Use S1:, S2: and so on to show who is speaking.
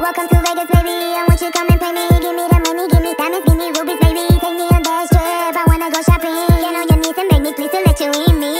S1: Welcome to Vegas, baby. I want you to come and play me. Give me the money, give me diamonds, give me rubies, baby. Take me on that trip. I wanna go shopping. You know you need to make me please to let you in me.